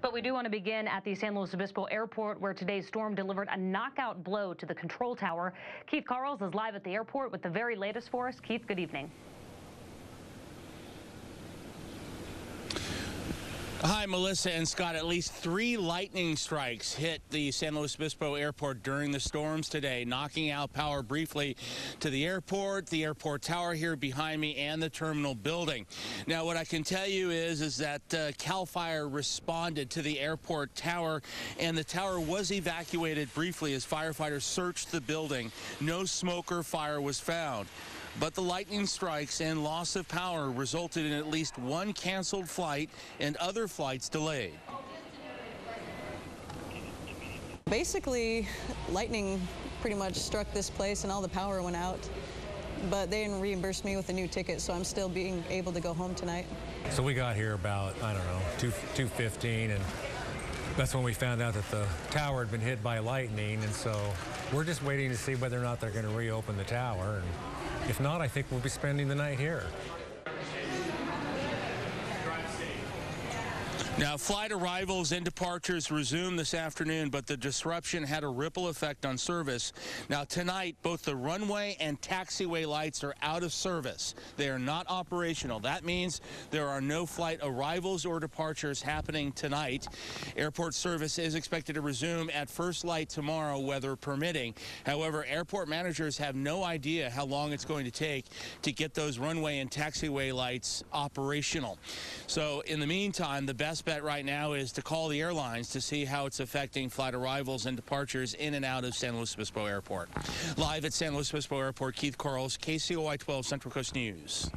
But we do want to begin at the San Luis Obispo Airport, where today's storm delivered a knockout blow to the control tower. Keith Carls is live at the airport with the very latest for us. Keith, good evening. Hi, Melissa and Scott. At least three lightning strikes hit the San Luis Obispo airport during the storms today, knocking out power briefly to the airport, the airport tower here behind me, and the terminal building. Now, what I can tell you is, is that uh, CAL FIRE responded to the airport tower, and the tower was evacuated briefly as firefighters searched the building. No smoke or fire was found. But the lightning strikes and loss of power resulted in at least one canceled flight and other flights delayed. Basically, lightning pretty much struck this place and all the power went out. But they didn't reimburse me with a new ticket, so I'm still being able to go home tonight. So we got here about, I don't know, 2, 2.15, and that's when we found out that the tower had been hit by lightning, and so we're just waiting to see whether or not they're going to reopen the tower. And if not, I think we'll be spending the night here. Now, flight arrivals and departures resumed this afternoon, but the disruption had a ripple effect on service. Now, tonight, both the runway and taxiway lights are out of service. They are not operational. That means there are no flight arrivals or departures happening tonight. Airport service is expected to resume at first light tomorrow, weather permitting. However, airport managers have no idea how long it's going to take to get those runway and taxiway lights operational. So, in the meantime, the best bet right now is to call the airlines to see how it's affecting flight arrivals and departures in and out of San Luis Obispo Airport. Live at San Luis Obispo Airport, Keith Carls, KCOY 12 Central Coast News.